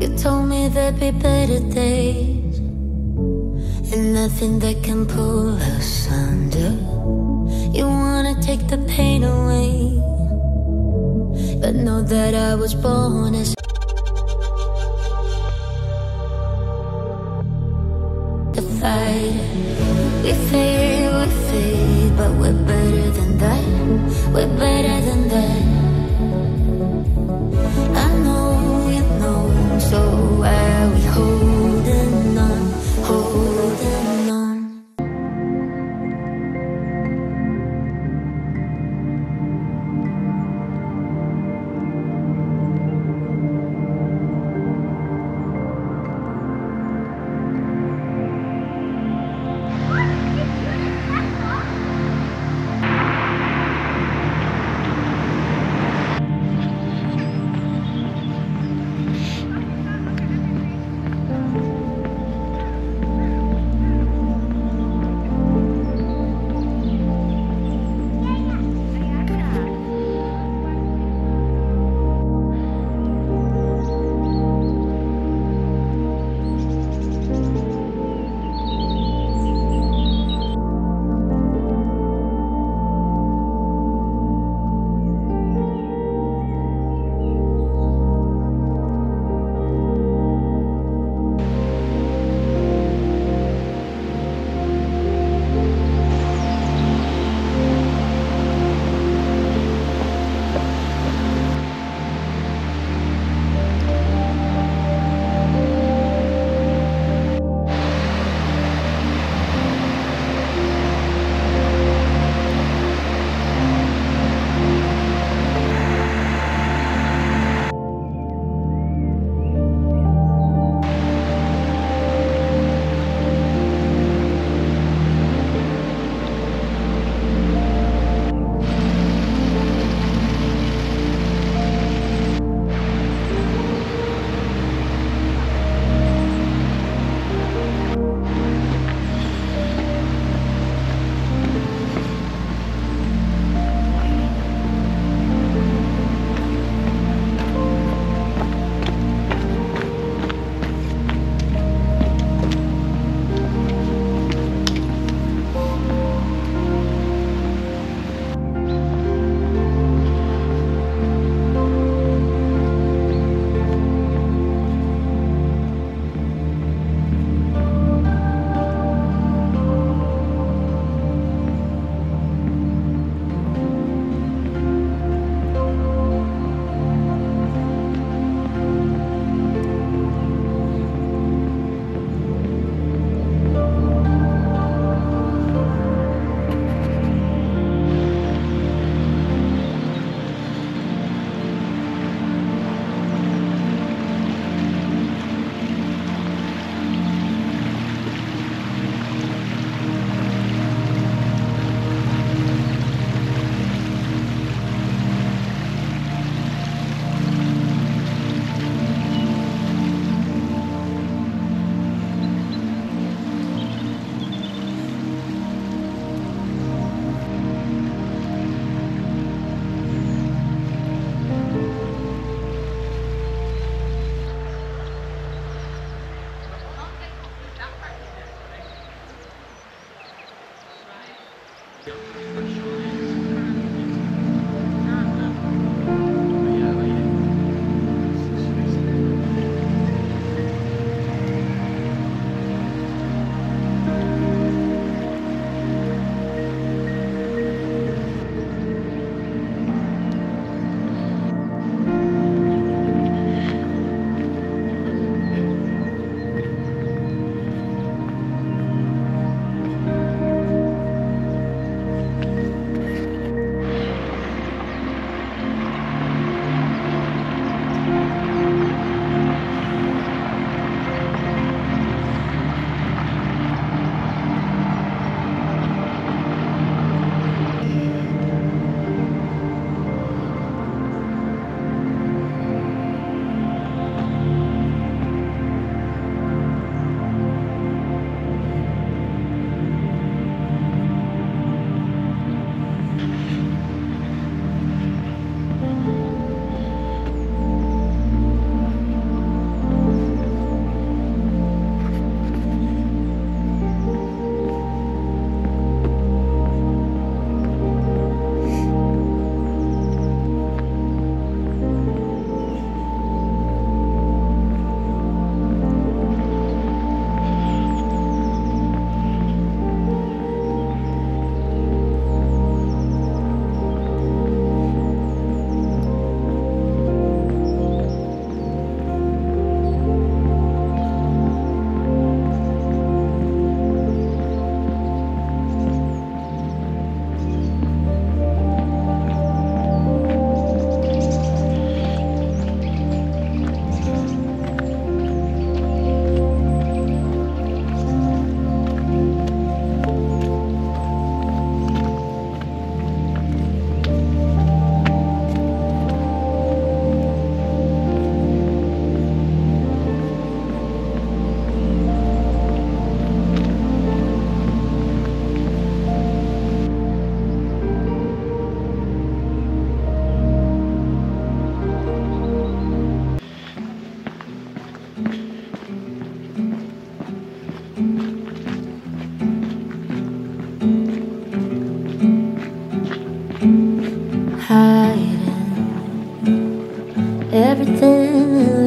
You told me there'd be better days, and nothing that can pull us under. You wanna take the pain away, but know that I was born as the fight. We fade, we fade, but we're better than that. We're better than that.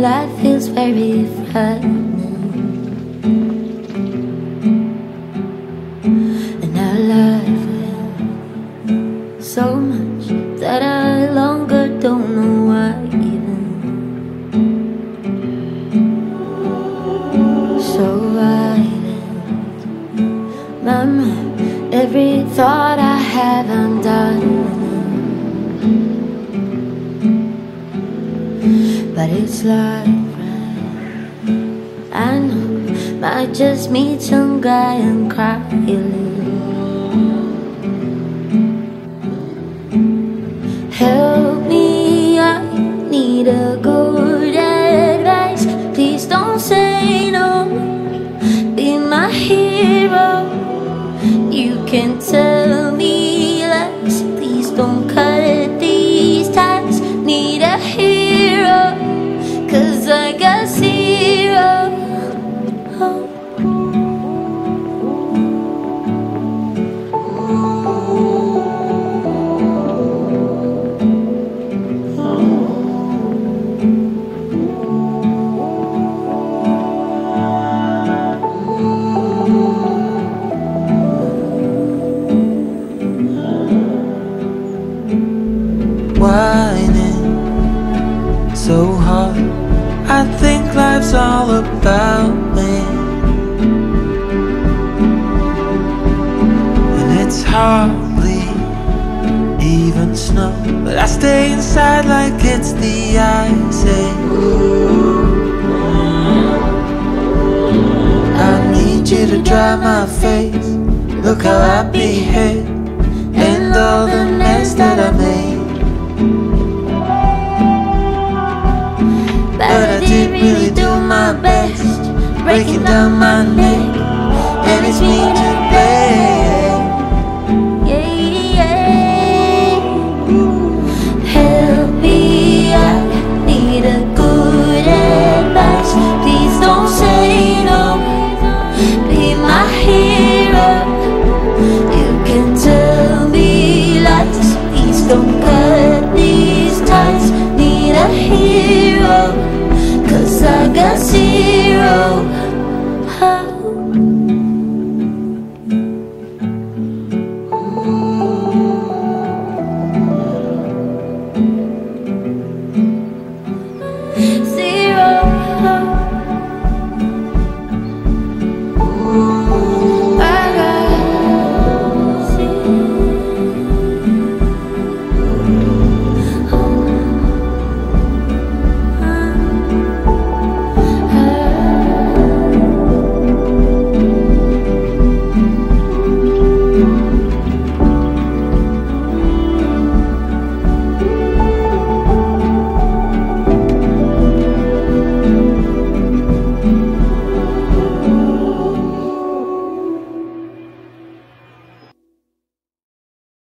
Life feels very frightening. And I love you so much that I longer don't know why even. So violent, Mama, every thought I but it's like. I know, might just meet some guy and cry hardly even snow. But I stay inside like it's the ice. I need you to dry my face. Look how I behave. And all the mess that I made. But I did really do my best, breaking down my neck, and it's me to